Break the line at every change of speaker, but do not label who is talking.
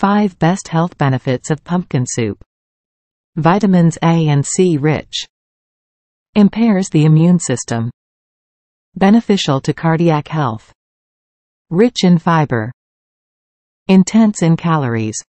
5 best health benefits of pumpkin soup. Vitamins A and C rich. Impairs the immune system. Beneficial to cardiac health. Rich in fiber. Intense in calories.